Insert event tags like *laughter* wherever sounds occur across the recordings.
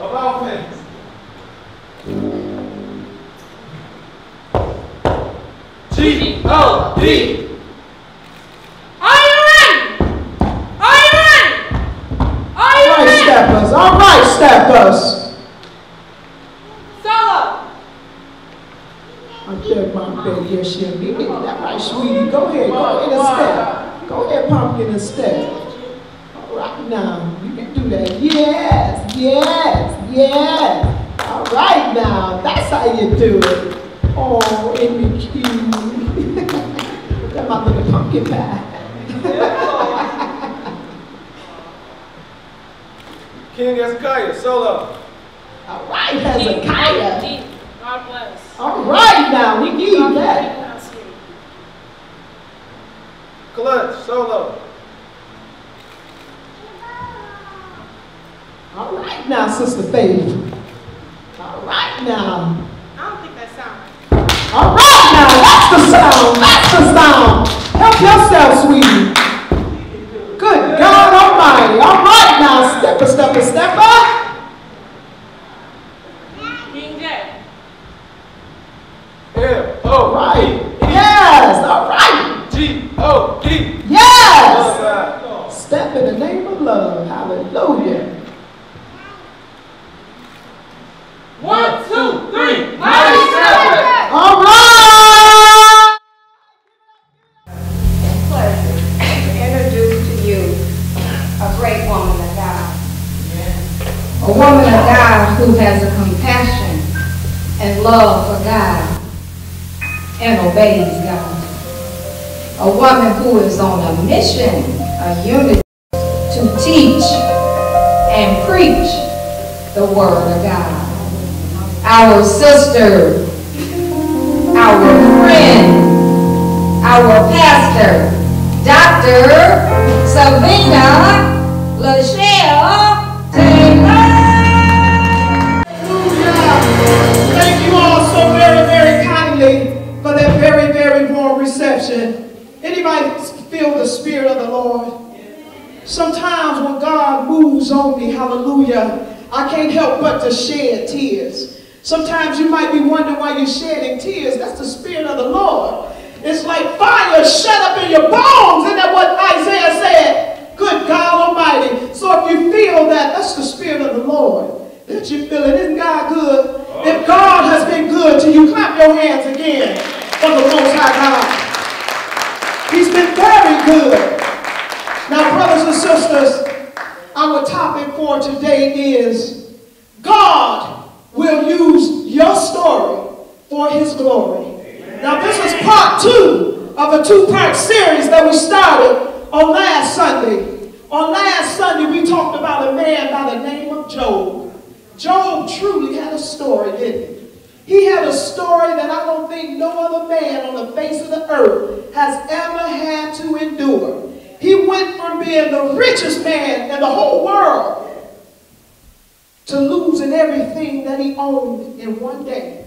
Of offense. G O D. Are you ready? Are you ready? Are All you right, ready? steppers. All right, steppers. Solo. I bet my baby, yes, she'll be it. That right, sweetie. Go ahead. Go ahead and step. Go ahead, pumpkin, and step. All right, now. You can do that. Yes, yes, yes. All right, now. That's how you do it. Oh, ain't me cute? That's my little pumpkin pie. King Hezekiah, solo. All right, Hezekiah. King, God bless. All right, now. We need God that. bless you. Clutch, solo. All right now, Sister Faith. All right now. I don't think that sounds right. All right now, that's the sound. That's the sound. Help yourself, sweetie. Good God Almighty. All right now, stepper, stepper, stepper. King J. L All O right. D. Yes. All right. G O D. Yes. Side. Step in the name of love. Hallelujah. One, two, three. Ninety-seven. All right. pleasure to introduce to you a great woman of God. A woman of God who has a compassion and love for God and obeys God. A woman who is on a mission, a unity to teach and preach the word of God. Our sister, our friend, our pastor, Dr. Savina Lachelle. Thank you all so very, very kindly for that very, very warm reception. Anybody feel the Spirit of the Lord? Sometimes when God moves on me, hallelujah, I can't help but to shed tears. Sometimes you might be wondering why you're shedding tears. That's the Spirit of the Lord. It's like fire shut up in your bones. Isn't that what Isaiah said? Good God Almighty. So if you feel that, that's the Spirit of the Lord that you feel it. Isn't God good? If God has been good to you, clap your hands again for the Most High God. He's been very good. Now, brothers and sisters, our topic for today is God will use your story for his glory. Now, this is part two of a two-part series that we started on last Sunday. On last Sunday, we talked about a man by the name of Job. Job truly had a story, didn't he? He had a story that I don't think no other man on the face of the earth has ever had to endure. He went from being the richest man in the whole world to losing everything that he owned in one day.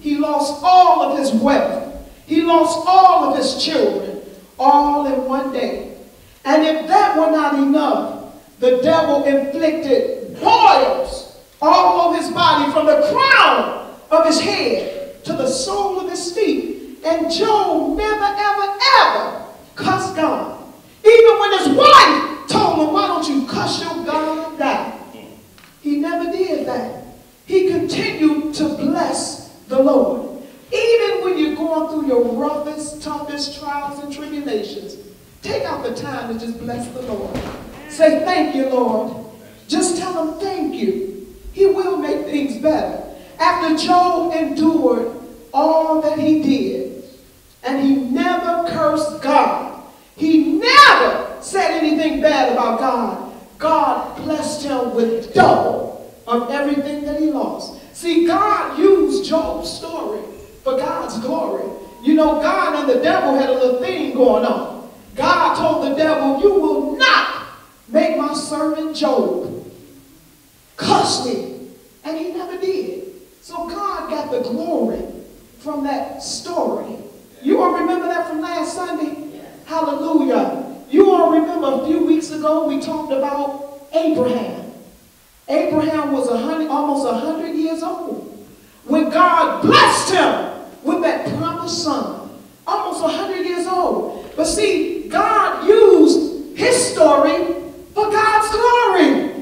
He lost all of his wealth. He lost all of his children, all in one day. And if that were not enough, the devil inflicted boils all over his body from the crown of his head to the sole of his feet. And Job never, ever, ever cussed God. Even when his wife told him, why don't you cuss your God die? He never did that. He continued to bless the Lord. Even when you're going through your roughest, toughest trials and tribulations, take out the time to just bless the Lord. Say, thank you, Lord. Just tell him thank you. He will make things better. After Job endured all that he did, and he never cursed God, he never said anything bad about God, God blessed him with double of everything that he lost. See, God used Job's story for God's glory. You know, God and the devil had a little thing going on. God told the devil, you will not make my servant Job cuss me. And he never did. So God got the glory from that story. You all remember that from last Sunday? Hallelujah. You all remember a few weeks ago we talked about Abraham. Abraham was a hundred, almost 100 years old when God blessed him with that promised son. Almost 100 years old. But see, God used his story for God's glory.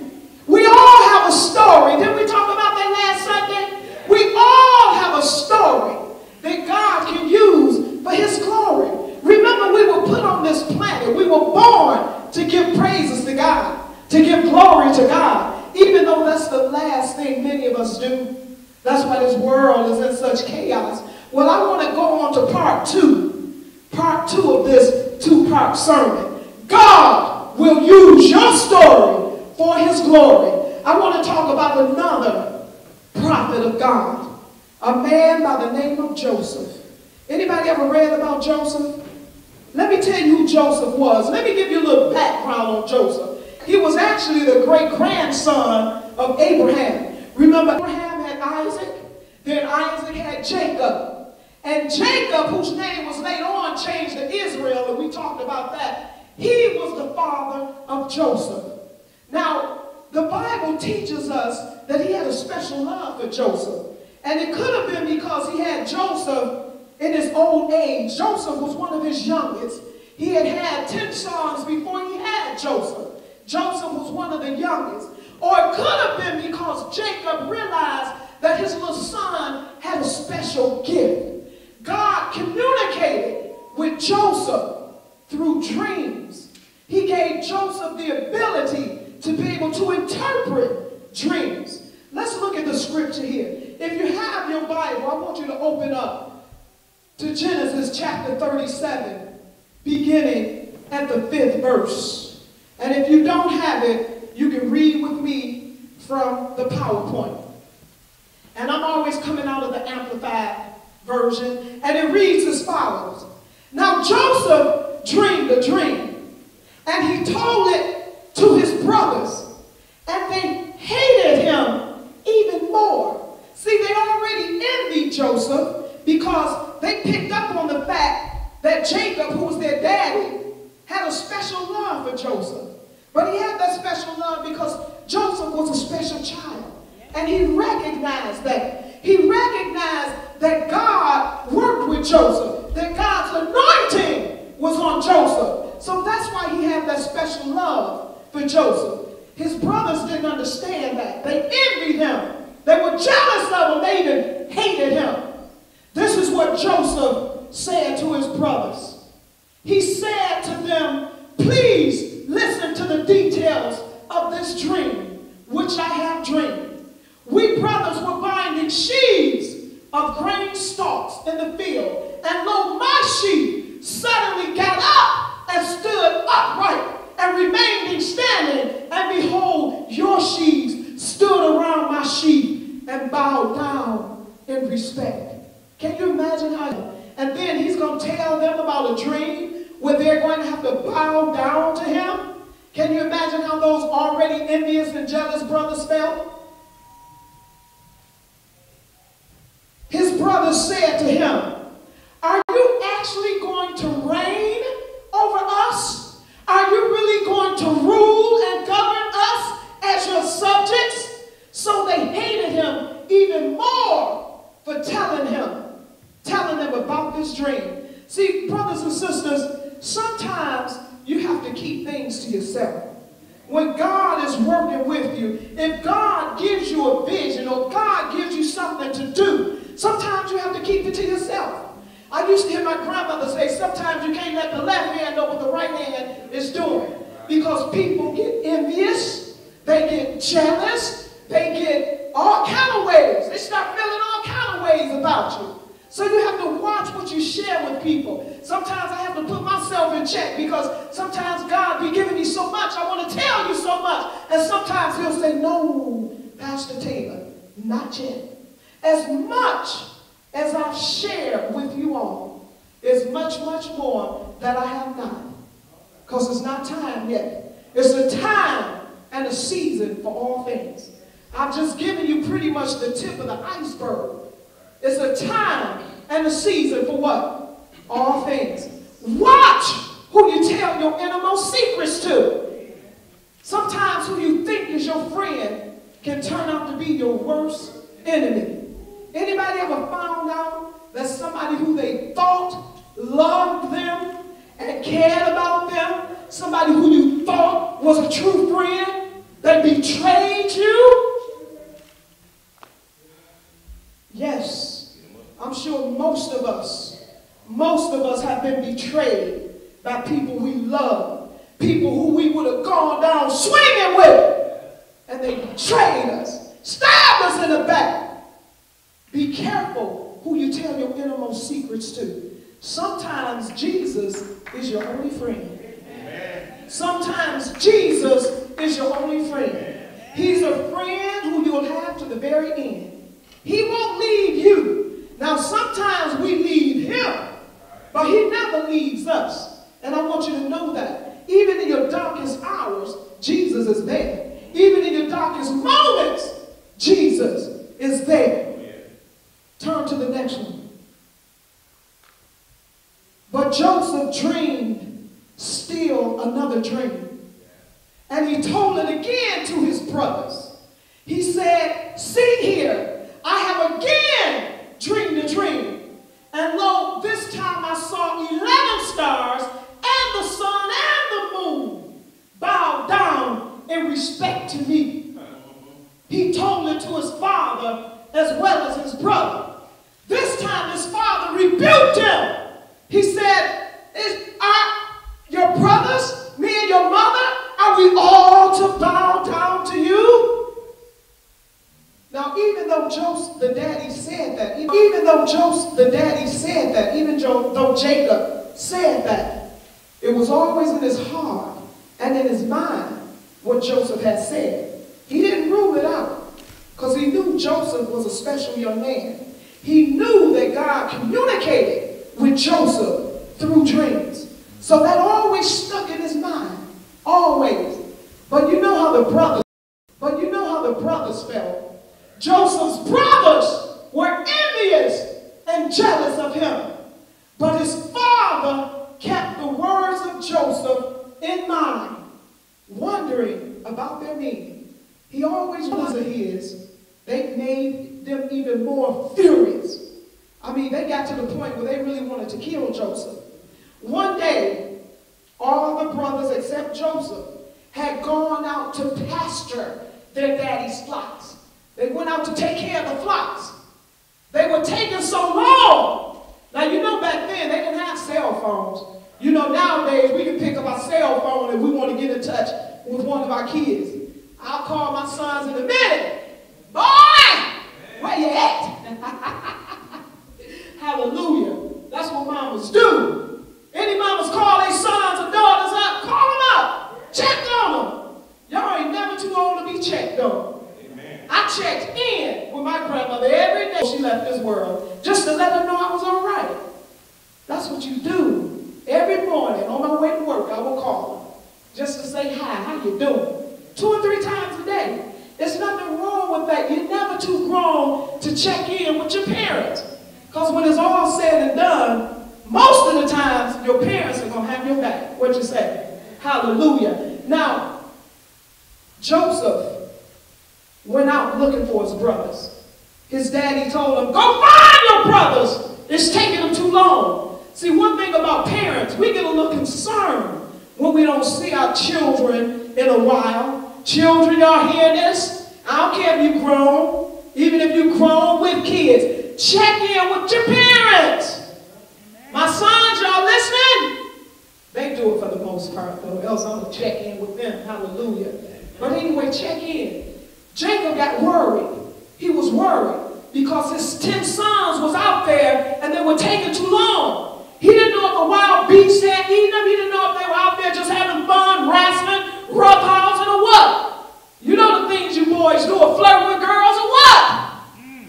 We all have a story. Didn't we talk about that last Sunday? We all have a story that God can use for his glory. Remember, we were put on this planet. We were born to give praises to God, to give glory to God, even though that's the last thing many of us do. That's why this world is in such chaos. Well, I want to go on to part two, part two of this two-part sermon. God will use your story for his glory. I want to talk about another prophet of God, a man by the name of Joseph. Anybody ever read about Joseph? Let me tell you who Joseph was. Let me give you a little background on Joseph. He was actually the great-grandson of Abraham. Remember, Abraham had Isaac, then Isaac had Jacob. And Jacob, whose name was later on changed to Israel, and we talked about that, he was the father of Joseph. Now, the Bible teaches us that he had a special love for Joseph. And it could have been because he had Joseph in his old age. Joseph was one of his youngest. He had had 10 sons before he had Joseph. Joseph was one of the youngest. Or it could have been because Jacob realized that his little son had a special gift. God communicated with Joseph through dreams. He gave Joseph the ability to be able to interpret dreams. Let's look at the scripture here. If you have your Bible, I want you to open up to Genesis chapter 37, beginning at the fifth verse. And if you don't have it, you can read with me from the PowerPoint. And I'm always coming out of the Amplified version, and it reads as follows. Now Joseph dreamed a dream, and he told it to his brothers, and they hated him even more. See, they already envied Joseph because they picked up on the fact that Jacob, who was their daddy, had a special love for Joseph. But he had that special love because Joseph was a special child. And he recognized that. He recognized that God worked with Joseph, that God's anointing was on Joseph. So that's why he had that special love for Joseph. His brothers didn't understand that. They envied him. They were jealous of him. They even hated him. This is what Joseph said to his brothers. He said to them, Please listen to the details of this dream which I have dreamed. We brothers were binding sheaves of grain stalks in the field, and lo, my sheep suddenly got up and stood upright and remained standing. And behold, your sheaves stood around my sheep and bowed down in respect. Can you imagine how? And then he's going to tell them about a dream where they're going to have to bow down to him. Can you imagine how those already envious and jealous brothers felt? His brothers said to him, Are you actually going to reign over us? Are you really going to rule and govern us as your subjects? So they hated him even more for telling him, telling them about this dream. See, brothers and sisters, sometimes you have to keep things to yourself. When God is working with you, if God gives you a vision or God gives you something to do, sometimes you have to keep it to yourself. I used to hear my grandmother say, sometimes you can't let the left hand know what the right hand is doing. Because people get envious, they get jealous, they get all kind of ways. They start feeling all kind of ways about you. So you have to watch what you share with people. Sometimes I have to put myself in check because sometimes God be giving me so much. I want to tell you so much. And sometimes he'll say, no, Pastor Taylor, not yet. As much as I've shared with you all, is much, much more that I have not. Because it's not time yet. It's a time and a season for all things. I've just given you pretty much the tip of the iceberg. It's a time and a season for what? All things. Watch who you tell your innermost secrets to. Sometimes who you think is your friend can turn out to be your worst enemy. Anybody ever found out that somebody who they thought loved them and cared about them, somebody who you thought was a true friend, they betrayed you? Yes, I'm sure most of us, most of us have been betrayed by people we love, people who we would have gone down swinging with, and they betrayed us, stabbed us in the back. Be careful who you tell your innermost secrets to. Sometimes Jesus is your only friend. Sometimes Jesus is your only friend. He's a friend who you'll have to the very end. He won't leave you. Now, sometimes we leave him, but he never leaves us. And I want you to know that. Even in your darkest hours, Jesus is there. Even in your darkest moments, Jesus is there. Turn to the next one. But Joseph dreamed still another dream. And he told it again to his brothers. He said, See here, I have again dreamed a dream. And lo, this time I saw 11 stars and the sun and the moon bow down in respect to me. He told it to his father as well as his brother. This time his father rebuked him. He said, Is, are your brothers, me and your mother, are we all to bow down to you? Now, even though Joseph, the daddy, said that, even though Joseph, the daddy, said that, even though Jacob said that, it was always in his heart and in his mind what Joseph had said. He didn't rule it out because he knew Joseph was a special young man. He knew that God communicated with Joseph through dreams. So that always stuck in his mind, always. But you know how the brothers, but you know how the brothers felt Joseph's brothers were envious and jealous of him. But his father kept the words of Joseph in mind, wondering about their meaning. He always was of his. They made them even more furious. I mean, they got to the point where they really wanted to kill Joseph. One day, all the brothers except Joseph had gone out to pasture their daddy's flocks. They went out to take care of the flocks. They were taking so long. Now, you know back then, they didn't have cell phones. You know, nowadays, we can pick up our cell phone if we want to get in touch with one of our kids. I'll call my sons in a minute. Boy, where you at? *laughs* Hallelujah. That's what mamas do. Any mamas call their sons or daughters up, call them up. Check on them. Y'all ain't never too old to be checked on. I checked in with my grandmother every day she left this world just to let her know I was all right. That's what you do. Every morning on my way to work, I will call her just to say hi, how you doing? Two or three times a day. There's nothing wrong with that. You're never too grown to check in with your parents. Because when it's all said and done, most of the times your parents are going to have your back. What you say? Hallelujah. Now, Joseph went out looking for his brothers. His daddy told him, go find your brothers. It's taking them too long. See, one thing about parents, we get a little concerned when we don't see our children in a while. Children, y'all hear this? I don't care if you've grown, even if you've grown with kids. Check in with your parents. My sons, y'all listening? They do it for the most part, though, else I'm going to check in with them. Hallelujah. But anyway, check in. Jacob got worried. He was worried because his 10 sons was out there and they were taking too long. He didn't know if the wild beasts had eaten them. He didn't know if they were out there just having fun, wrestling, roughhousing, or what. You know the things you boys do, or flirt with girls or what.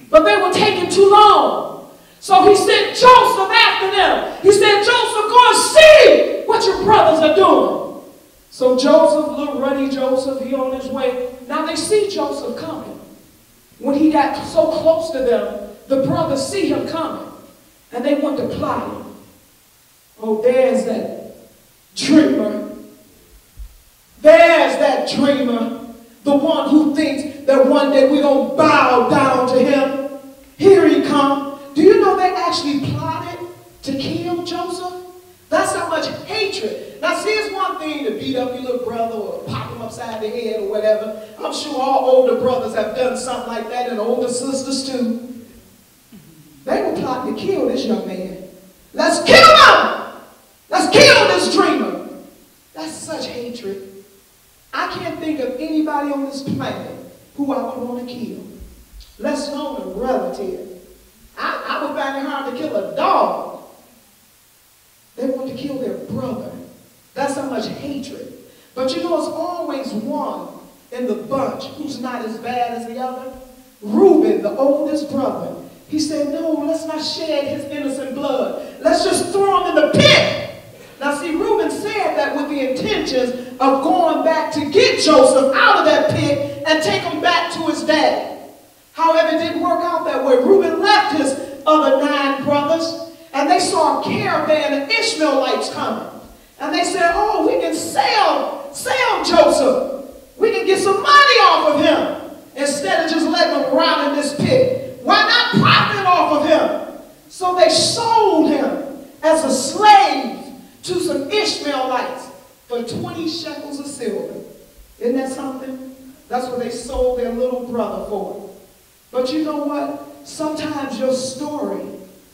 But they were taking too long. So he sent Joseph after them. He said, Joseph, go and see what your brothers are doing. So Joseph, little ruddy Joseph, he on his way. Now they see Joseph coming. When he got so close to them, the brothers see him coming. And they want to plot him. Oh, there's that dreamer. There's that dreamer. The one who thinks that one day we're going to bow down to him. Here he come. Do you know they actually plotted to kill Joseph? That's how much hatred. Now, see, it's one thing to beat up your little brother or pop him upside the head or whatever. I'm sure all older brothers have done something like that and older sisters too. They were plotting to kill this young man. Let's kill him! Let's kill this dreamer. That's such hatred. I can't think of anybody on this planet who I would want to kill, less known a relative. I, I would find it hard to kill a dog. They want to kill their brother. Much hatred. But you know, it's always one in the bunch who's not as bad as the other. Reuben, the oldest brother, he said, no, let's not shed his innocent blood. Let's just throw him in the pit. Now see, Reuben said that with the intentions of going back to get Joseph out of that pit and take him back to his dad. However, it didn't work out that way. Reuben left his other nine brothers and they saw a caravan of Ishmaelites coming. And they said, oh, we can sell, sell Joseph. We can get some money off of him instead of just letting him rot in this pit. Why not profit off of him? So they sold him as a slave to some Ishmaelites for 20 shekels of silver. Isn't that something? That's what they sold their little brother for. But you know what? Sometimes your story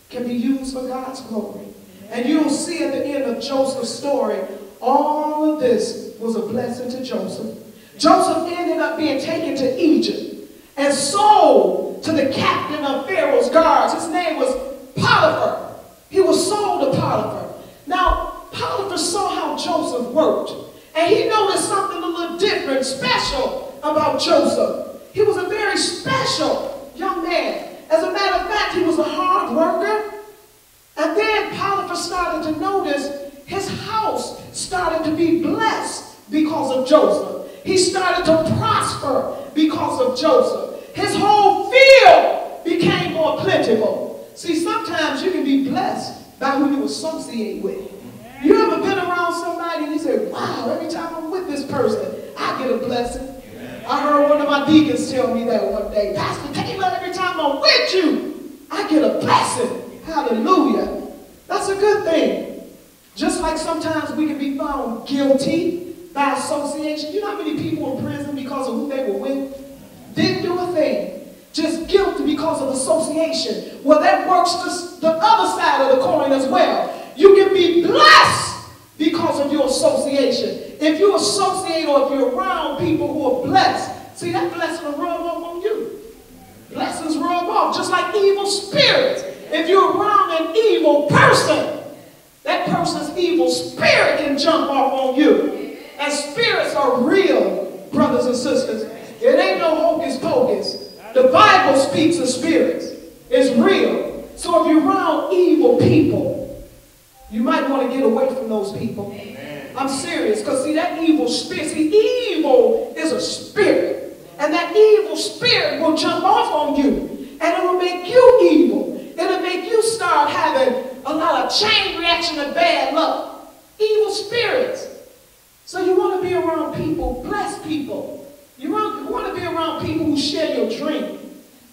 can be used for God's glory. And you'll see at the end of Joseph's story, all of this was a blessing to Joseph. Joseph ended up being taken to Egypt and sold to the captain of Pharaoh's guards. His name was Potiphar. He was sold to Potiphar. Now, Potiphar saw how Joseph worked. And he noticed something a little different, special about Joseph. He was a very special young man. As a matter of fact, he was a hard worker. And then Potiphar started to notice his house started to be blessed because of Joseph. He started to prosper because of Joseph. His whole field became more plentiful. See, sometimes you can be blessed by who you associate with. You ever been around somebody and you say, wow, every time I'm with this person, I get a blessing. I heard one of my deacons tell me that one day. Pastor Taylor, every time I'm with you, I get a blessing. Hallelujah. That's a good thing. Just like sometimes we can be found guilty by association. You know how many people in prison because of who they were with? Didn't do a thing. Just guilty because of association. Well, that works the, the other side of the coin as well. You can be blessed because of your association. If you associate or if you're around people who are blessed, see that blessing will rub off on you. Blessings rub off, just like evil spirits. If you're around an evil person, that person's evil spirit can jump off on you. And spirits are real, brothers and sisters. It ain't no hocus pocus. The Bible speaks of spirits. It's real. So if you're around evil people, you might want to get away from those people. Amen. I'm serious, because see, that evil spirit, see, evil is a spirit. And that evil spirit will jump off on you. And it will make you evil. It'll make you start having a lot of chain reaction of bad luck. Evil spirits. So you want to be around people, blessed people. You want, you want to be around people who share your dream.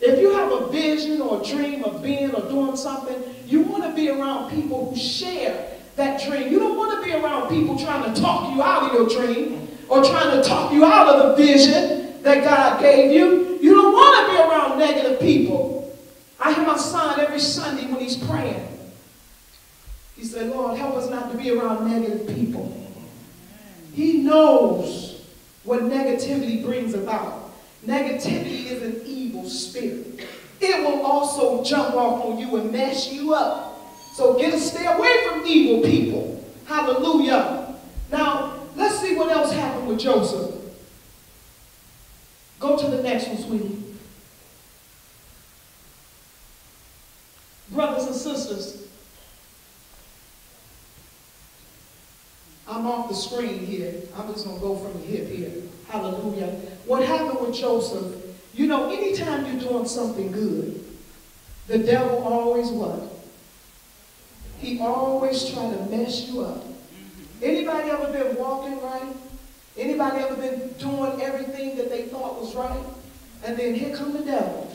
If you have a vision or a dream of being or doing something, you want to be around people who share that dream. You don't want to be around people trying to talk you out of your dream or trying to talk you out of the vision that God gave you. You don't want to be around negative people. I hear my son every Sunday when he's praying. He said, Lord, help us not to be around negative people. He knows what negativity brings about. Negativity is an evil spirit. It will also jump off on you and mess you up. So get stay away from evil people. Hallelujah. Now, let's see what else happened with Joseph. Go to the next one, sweetie. Brothers and sisters, I'm off the screen here. I'm just going to go from the hip here. Hallelujah. What happened with Joseph, you know, anytime you're doing something good, the devil always what? He always try to mess you up. Anybody ever been walking right? Anybody ever been doing everything that they thought was right? And then here come the devil.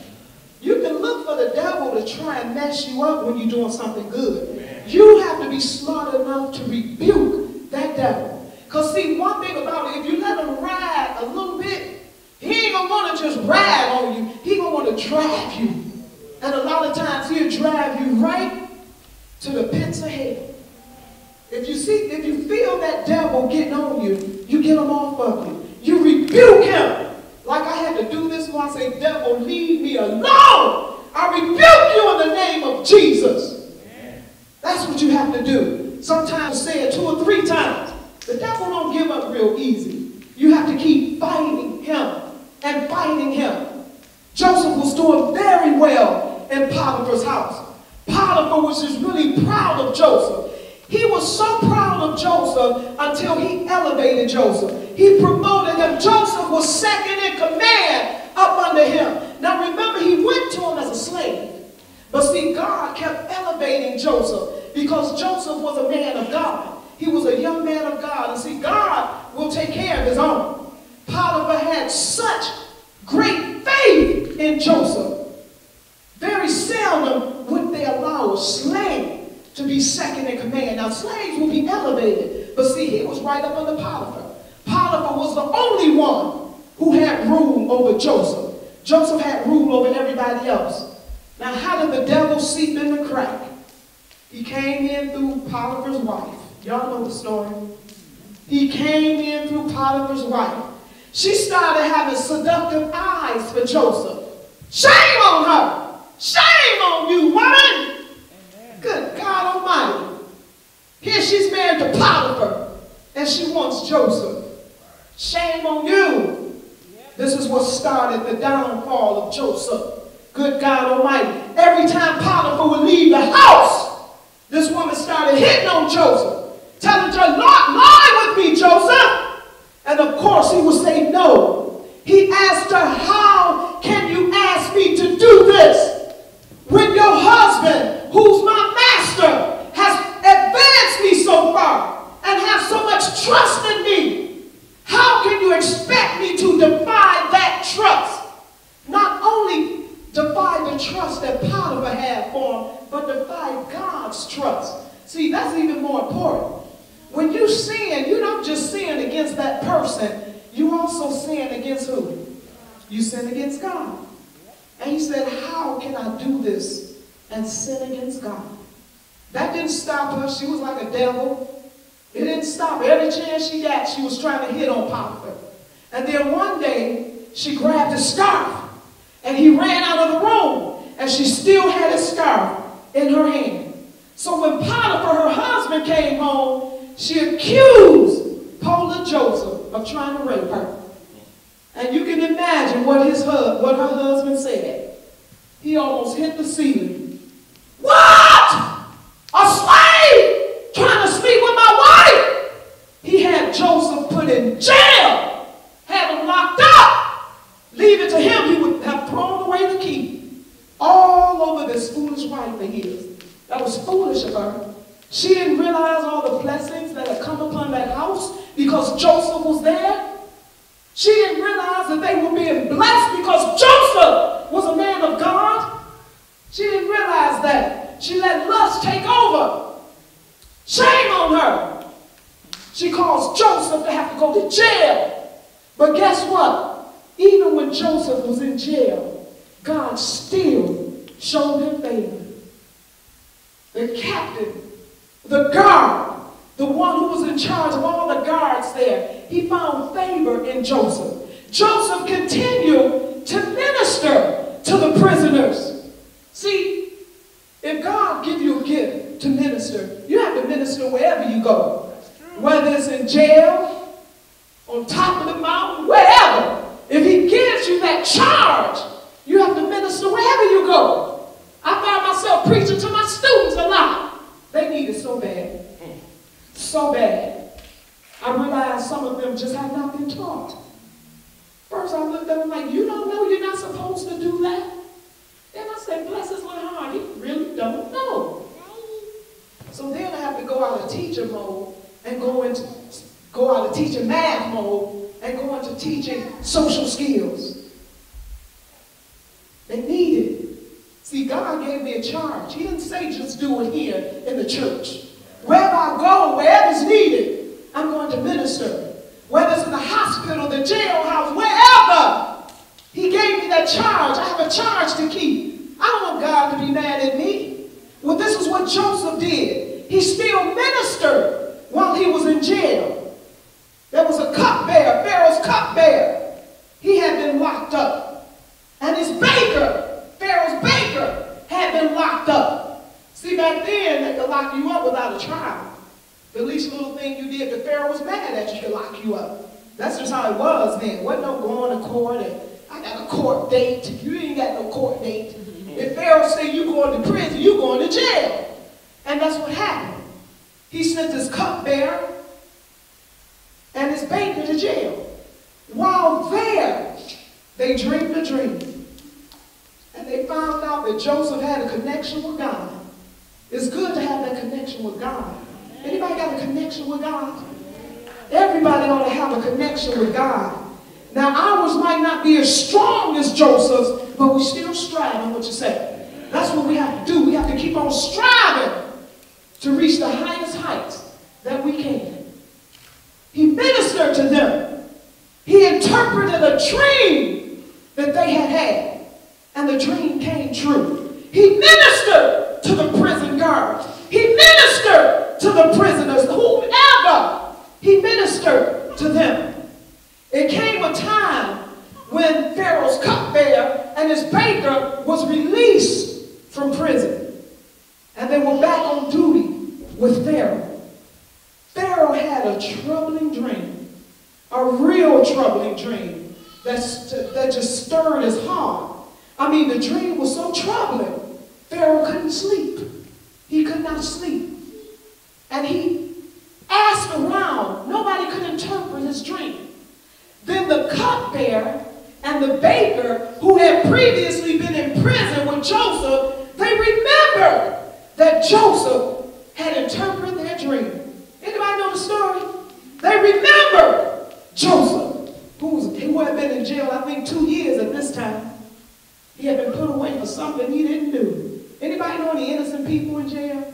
You can look for the devil to try and mess you up when you're doing something good. You have to be smart enough to rebuke that devil. Because see, one thing about it, if you let him ride a little bit, he ain't going to want to just ride on you. He going to want to drive you. And a lot of times he'll drive you right to the pits of hell. If you see, if you feel that devil getting on you, you get him off of you. You rebuke him. Like I had to do this one. I say, devil, leave me alone. I rebuke you in the name of Jesus. That's what you have to do. Sometimes say it two or three times. The devil don't give up real easy. You have to keep fighting him and fighting him. Joseph was doing very well in Potiphar's house. Potiphar was just really proud of Joseph. He was so proud of Joseph until he elevated Joseph. He promoted him. Joseph was second in command up under him. Now remember, he went to him as a slave. But see, God kept elevating Joseph because Joseph was a man of God. He was a young man of God. And see, God will take care of his own. Potiphar had such great faith in Joseph. Very seldom would they allow a slave to be second in command. Now, slaves will be elevated, but see, he was right up under Potiphar. Potiphar was the only one who had rule over Joseph. Joseph had rule over everybody else. Now, how did the devil seep in the crack? He came in through Potiphar's wife. Y'all know the story. He came in through Potiphar's wife. She started having seductive eyes for Joseph. Shame on her. Shame on you, woman. Good God Almighty. Here she's married to Potiphar, and she wants Joseph. Shame on you. This is what started the downfall of Joseph. Good God Almighty. Every time Potiphar would leave the house, this woman started hitting on Joseph, telling Joseph, Lord, lie with me, Joseph. And of course, he would say no. He asked her, How can you ask me to do this when your husband, who's my master, has advanced me so far and has so much trust in me? How can you expect me to defy that trust? Not only defy the trust that Potiphar had for him, but defy God's trust. See, that's even more important. When you sin, you don't just sin against that person, you also sin against who? You sin against God. And he said, How can I do this and sin against God? That didn't stop her. She was like a devil. It didn't stop. Every chance she got, she was trying to hit on Potiphar. And then one day, she grabbed his scarf. And he ran out of the room. And she still had his scarf in her hand. So when Potiphar, her husband, came home, she accused Paula Joseph of trying to rape her. And you can imagine what his what her husband said. He almost hit the ceiling. What? A slave trying to sleep with my wife? He had Joseph put in jail, had him locked up. Leave it to him, he would have thrown away the key. All over this foolish wife of his. That her. She didn't realize all the blessings that had come upon that house because Joseph was there. She didn't realize that they were being blessed because Joseph was a man of God. She didn't realize that. She let lust take over. Shame on her. She caused Joseph to have to go to jail. But guess what? Even when Joseph was in jail, God still showed him favor. The captain, the guard, the one who was in charge of all the guards there, he found favor in Joseph. Joseph continued to minister to the prisoners. See, if God give you a gift to minister, you have to minister wherever you go. Whether it's in jail, on top of the mountain, wherever. If he gives you that charge, you have to minister wherever you go. I found myself preaching to my students a lot. They need it so bad. So bad. I realized some of them just have not been taught. First, I looked at them like, you don't know you're not supposed to do that? Then I said, bless his little heart, he really don't know. So then I have to go out of teacher mode and go into go out of teaching math mode and go into teaching social skills. They need it. See, God gave me a charge. He didn't say just do it here in the church. Wherever I go, wherever's needed, I'm going to minister. Whether it's in the hospital, the jailhouse, wherever. He gave me that charge. I have a charge to keep. I don't want God to be mad at me. Well, this is what Joseph did. He still ministered while he was in jail. There was a cupbearer, Pharaoh's cupbearer. He had been locked up. And his baker, Pharaoh's baker, had been locked up. See, back then, they could lock you up without a trial. The least little thing you did, the Pharaoh was mad at you to lock you up. That's just how it was then. Wasn't no going to court and I got a court date. You ain't got no court date. Mm-hmm. If Pharaoh say you going to prison, you going to jail. And that's what happened. He sent his cupbearer and his baker to jail. While there, they dreamed a dream. And they found out that Joseph had a connection with God. It's good to have that connection with God. Anybody got a connection with God? Everybody ought to have a connection with God. Now, ours might not be as strong as Joseph's, but we still striving, what you say. That's what we have to do. We have to keep on striving to reach the highest heights that we can. He ministered to them. He interpreted a dream that they had had, and the dream came true. He ministered to the prison He ministered to the prisoners, whomever he ministered to them. It came a time when Pharaoh's cupbearer and his baker was released from prison. And they were back on duty with Pharaoh. Pharaoh had a troubling dream, a real troubling dream that's, that just stirred his heart. I mean, the dream was so troubling, Pharaoh couldn't sleep. He could not sleep. And he asked around. Nobody could interpret his dream. Then the cupbearer and the baker, who had previously been in prison with Joseph, they remembered that Joseph had interpreted their dream. Anybody know the story? They remembered Joseph, who, who had been in jail, I think, two years at this time. He had been put away for something he didn't do. Anybody know any innocent people in jail?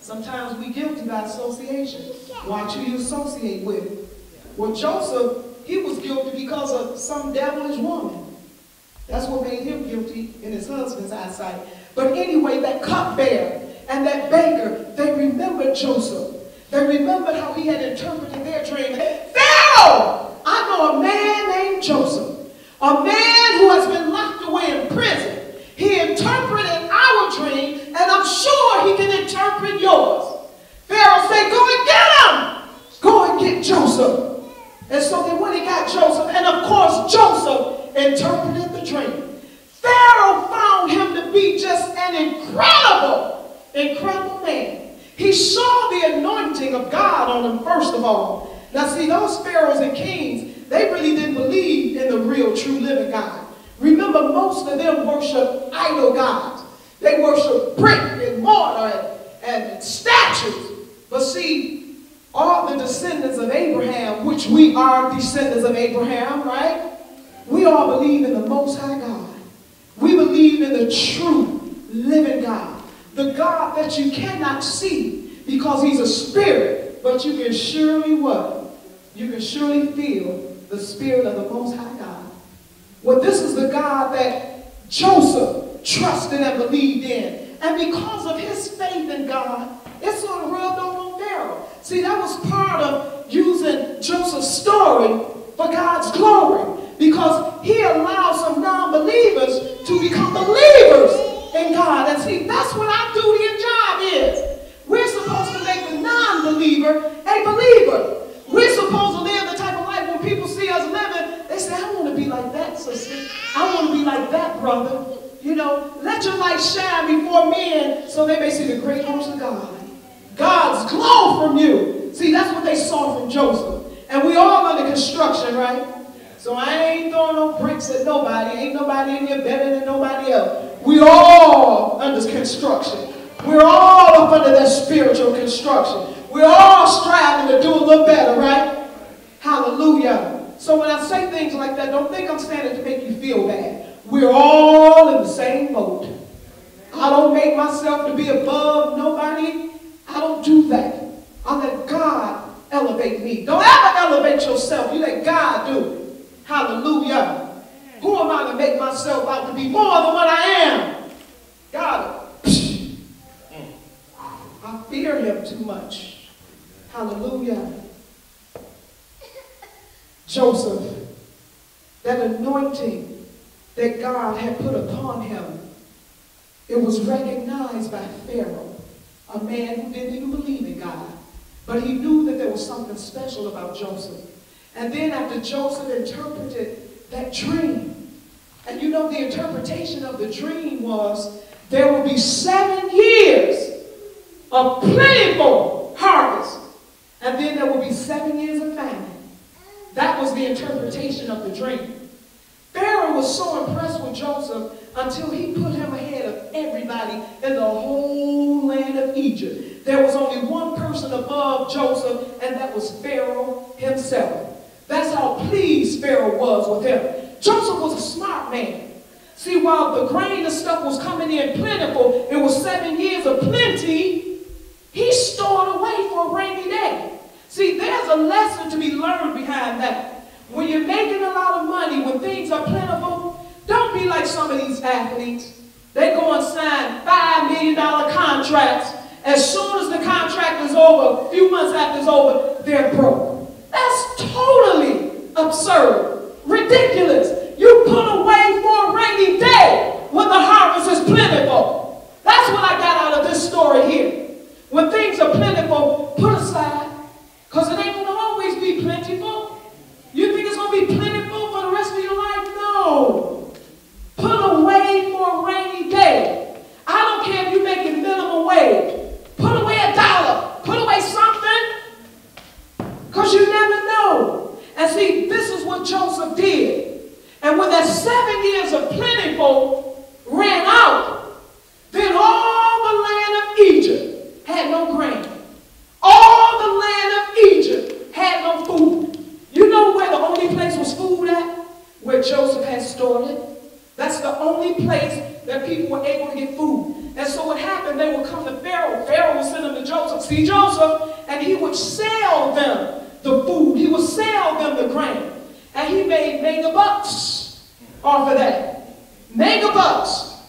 Sometimes we guilty by association. Watch who you associate with. Well, Joseph, he was guilty because of some devilish woman. That's what made him guilty in his husband's eyesight. But anyway, that cupbearer and that baker, they remembered Joseph. They remembered how he had interpreted their dream. Pharaoh! I know a man named Joseph. A man who has been locked away in prison. He interpreted our dream, and I'm sure he can interpret yours. Pharaoh said, go and get him. Go and get Joseph. And so they went and got Joseph. And of course, Joseph interpreted the dream. Pharaoh found him to be just an incredible, incredible man. He saw the anointing of God on him, first of all. Now, see, those pharaohs and kings, they really didn't believe in the real, true, living God. Remember, most of them worship idol gods. They worship brick and mortar and, and statues. But see, all the descendants of Abraham, which we are descendants of Abraham, right? We all believe in the Most High God. We believe in the true, living God. The God that you cannot see because he's a spirit, but you can surely what? You can surely feel the spirit of the Most High God. Well, this is the God that Joseph trusted and believed in. And because of his faith in God, it sort of rubbed off on Pharaoh. See, that was part of using Joseph's story for God's glory because he allowed some non-believers to become believers in God. And see, that's what our duty and job is. We're supposed to make the non-believer a believer. We're supposed to live the type of life when people see us living, they say, I want to be like that, sister. I want to be like that, brother. Know, let your light shine before men so they may see the great works of God. God's glow from you. See, that's what they saw from Joseph. And we all under construction, right? So I ain't throwing no bricks at nobody. Ain't nobody in here better than nobody else. We all under construction. We're all up under that spiritual construction. We're all striving to do a little better, right? Hallelujah. So when I say things like that, don't think I'm standing to make you feel bad. We're all in the same boat. I don't make myself to be above nobody. I don't do that. I let God elevate me. Don't ever elevate yourself. You let God do it. Hallelujah. Who am I to make myself out to be more than what I am? God. Mm. I fear him too much. Hallelujah. Joseph, that anointing that God had put upon him, it was recognized by Pharaoh, a man who didn't even believe in God. But he knew that there was something special about Joseph. And then after Joseph interpreted that dream, and you know the interpretation of the dream was there will be seven years of plentiful harvest, and then there will be seven years of famine. That was the interpretation of the dream. Pharaoh was so impressed with Joseph until he put him ahead of everybody in the whole land of Egypt. There was only one person above Joseph, and that was Pharaoh himself. That's how pleased Pharaoh was with him. Joseph was a smart man. See, while the grain and stuff was coming in plentiful, it was seven years of plenty, he stored away for a rainy day. See, there's a lesson to be learned behind that. When you're making a lot of money, when things are plentiful, don't be like some of these athletes. They go and sign $5 million contracts. As soon as the contract is over, a few months after it's over, they're broke. That's totally absurd, ridiculous. You put away for a rainy day when the harvest is plentiful. That's what I got out of this story here. When things are plentiful, put aside, because it ain't going to always be plentiful. You going to be plentiful for the rest of your life? No. Put away for a rainy day. I don't care if you're making minimum wage. Put away a dollar. Put away something. Because you never know. And see, this is what Joseph did. And when that seven years of plentiful ran out, then all the land of Egypt had no grain. All the land of Egypt had no food. You know where the only place was food at? Where Joseph had stored it. That's the only place that people were able to get food. And so what happened, they would come to Pharaoh. Pharaoh would send them to Joseph, see Joseph, and he would sell them the food. He would sell them the grain. And he made mega bucks off of that. Mega bucks.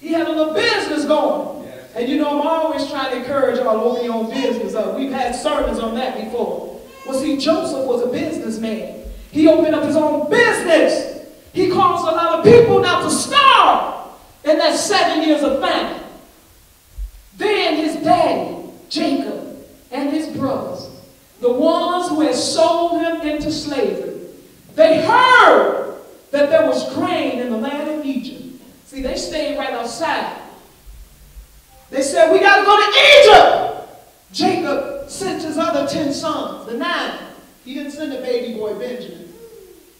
He had a little business going. And you know, I'm always trying to encourage y'all to open your own business up. We've had sermons on that before. Well, see, Joseph was a businessman. He opened up his own business. He caused a lot of people not to starve in that seven years of famine. Then his daddy, Jacob, and his brothers, the ones who had sold him into slavery, they heard that there was grain in the land of Egypt. See, they stayed right outside. They said, we got to go to Egypt. Jacob sent his other ten sons, the nine. He didn't send the baby boy Benjamin.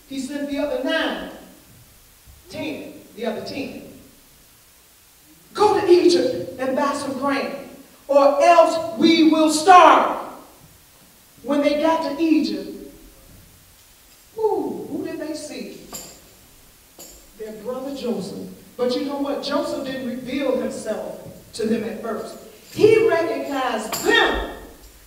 He sent the other nine. Ten, the other ten. Go to Egypt and buy some grain, or else we will starve. When they got to Egypt, who, who did they see? Their brother Joseph. But you know what? Joseph didn't reveal himself to them at first. He recognized them,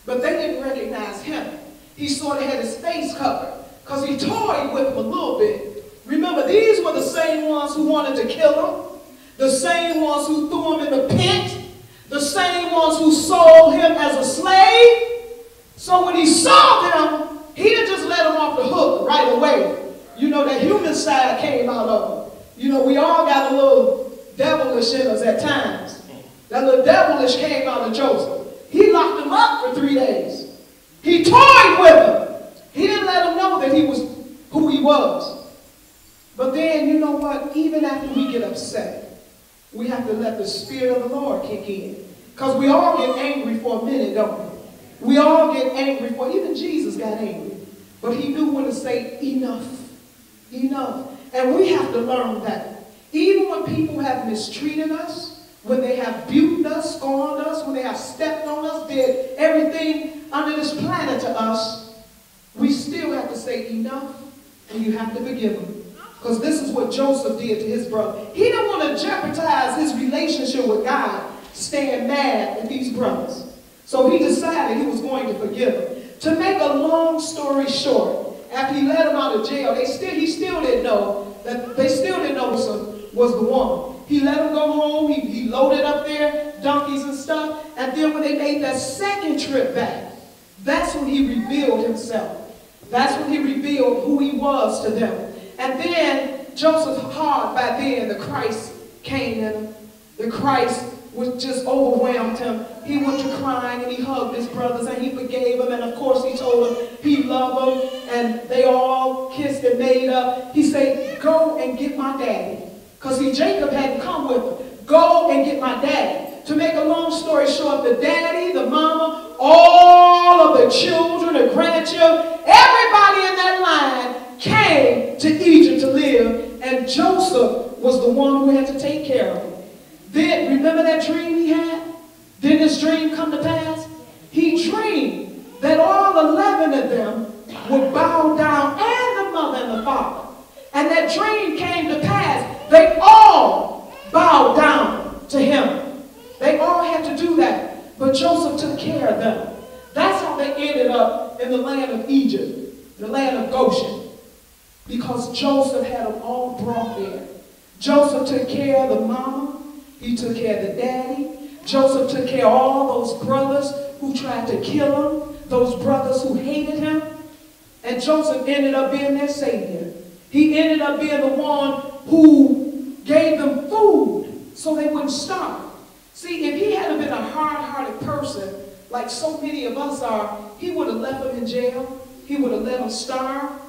but they didn't recognize him. He sort of had his face covered because he toyed with them a little bit. Remember, these were the same ones who wanted to kill him. the same ones who threw him in the pit, the same ones who sold him as a slave. So when he saw them, he didn't just let them off the hook right away. You know, that human side came out of him. You know, we all got a little devilish in us at times. That little devilish came out of Joseph. He locked him up for three days. He toyed with him. He didn't let him know that he was who he was. But then, you know what? Even after we get upset, we have to let the Spirit of the Lord kick in. Because we all get angry for a minute, don't we? We all get angry for, even Jesus got angry. But he knew when to say, enough, enough. And we have to learn that. Even when people have mistreated us, when they have abused us, scorned us, when they have stepped on us, did everything under this planet to us, we still have to say enough, and you have to forgive them. Because this is what Joseph did to his brother. He didn't want to jeopardize his relationship with God, staying mad at these brothers. So he decided he was going to forgive them. To make a long story short, after he let them out of jail, they still he still didn't know that they still didn't know was, was the woman. He let them go home. He, he loaded up their donkeys and stuff. And then when they made that second trip back, that's when he revealed himself. That's when he revealed who he was to them. And then Joseph heart by then the Christ came in. The Christ was just overwhelmed him. He went to crying and he hugged his brothers and he forgave them. And of course he told them he loved them. And they all kissed and made up. He said, go and get my daddy. Because see, Jacob hadn't come with. Go and get my daddy. To make a long story short, the daddy, the mama, all of the children, the grandchildren, everybody in that line came to Egypt to live. And Joseph was the one who had to take care of them. Then, remember that dream he had? Did this dream come to pass? He dreamed that all 11 of them would bow down, and the mother and the father. And that dream came to pass. They all bowed down to him. They all had to do that. But Joseph took care of them. That's how they ended up in the land of Egypt, the land of Goshen. Because Joseph had them all brought there. Joseph took care of the mama, he took care of the daddy. Joseph took care of all those brothers who tried to kill him, those brothers who hated him. And Joseph ended up being their savior. He ended up being the one who gave them food so they wouldn't starve. See, if he had been a hard-hearted person, like so many of us are, he would have left them in jail. He would have let them starve.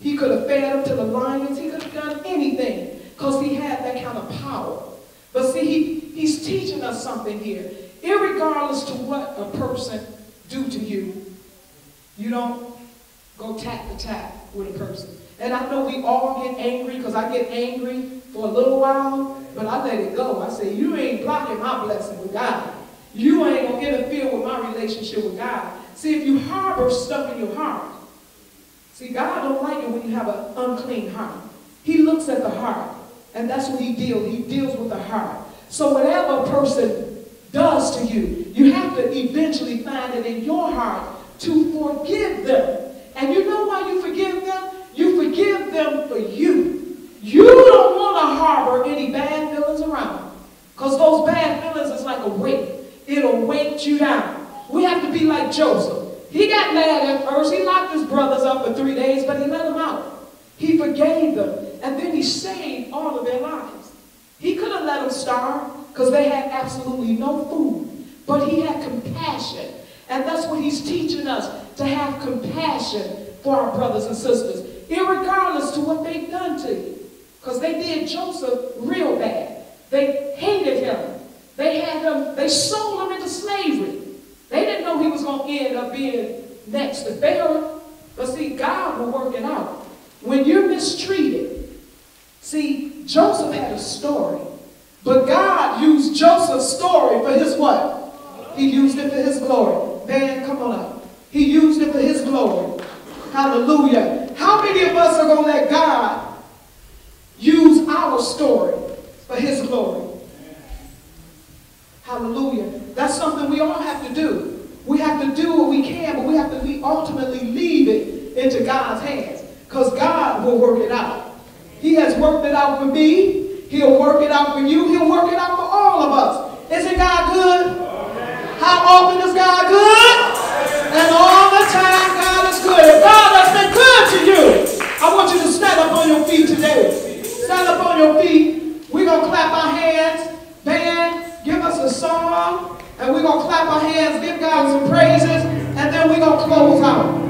He could have fed them to the lions. He could have done anything because he had that kind of power. But see, he, he's teaching us something here. Irregardless to what a person do to you, you don't go tap the tap with a person. And I know we all get angry because I get angry for a little while, but I let it go. I say, you ain't blocking my blessing with God. You ain't going to interfere with my relationship with God. See, if you harbor stuff in your heart, see, God don't like it when you have an unclean heart. He looks at the heart. And that's what he deals. He deals with the heart. So whatever a person does to you, you have to eventually find it in your heart to forgive them. And you know why you forgive them? You forgive them for you. You don't want to harbor any bad feelings around. Because those bad feelings is like a weight. It'll weight you down. We have to be like Joseph. He got mad at first. He locked his brothers up for three days, but he let them out. He forgave them. And then he saved all of their lives. He could have let them starve because they had absolutely no food. But he had compassion. And that's what he's teaching us, to have compassion for our brothers and sisters, regardless to what they've done to you. Because they did Joseph real bad. They hated him. They had him, they sold him into slavery. They didn't know he was going to end up being next to Pharaoh. But see, God will work it out. When you're mistreated, See, Joseph had a story, but God used Joseph's story for his what? He used it for his glory. Man, come on up. He used it for his glory. Hallelujah. How many of us are going to let God use our story for his glory? Hallelujah. That's something we all have to do. We have to do what we can, but we have to ultimately leave it into God's hands because God will work it out. He has worked it out for me. He'll work it out for you. He'll work it out for all of us. Isn't God good? How often is God good? And all the time God is good. God has been stand up on your feet today. Stand up on your feet. We're going to clap our hands. Band, give us a song. And we're going to clap our hands, give God some praises. And then we're going to close out.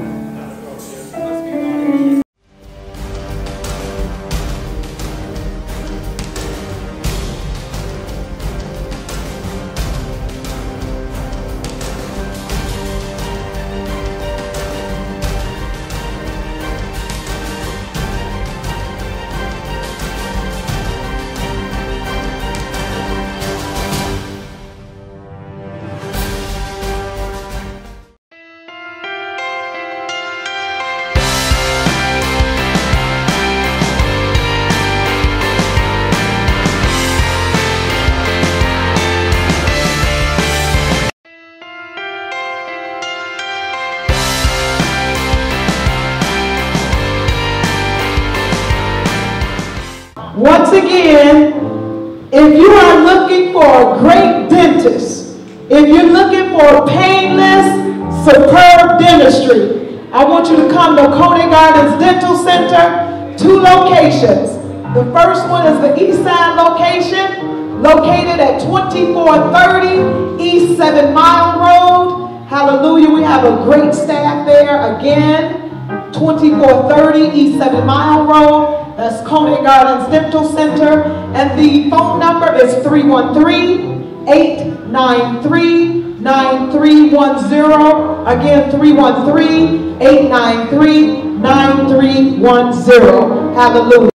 I want you to come to Conant Gardens Dental Center, two locations. The first one is the east side location, located at 2430 East 7 Mile Road. Hallelujah, we have a great staff there again. 2430 East 7 Mile Road. That's Conant Gardens Dental Center. And the phone number is 313-893-9310. Again, 313-893-9310. Hallelujah.